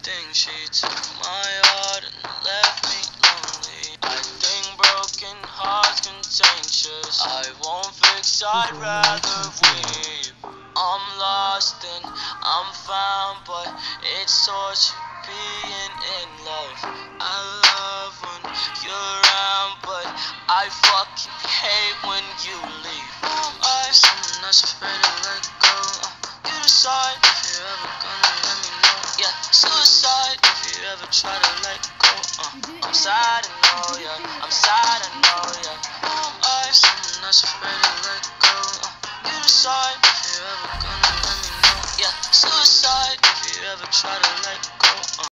I gave. She took my heart and left me lonely. I think broken hearts contagious. I won't fix, I'd rather weep. I'm lost and I'm found, but it's torture being in love. I love when you're around, but I fucking hate when you leave. I'm that's afraid to let go. You decide suicide if you ever try to let go. Uh, I'm sad, I know, yeah. I'm sad, I know, yeah. Who am? Someone that's afraid to let go. Uh, you decide if you're ever gonna let me know. Yeah, suicide if you ever try to let